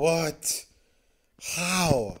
What? How?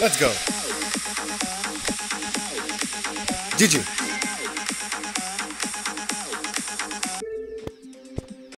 Let's go. Did you?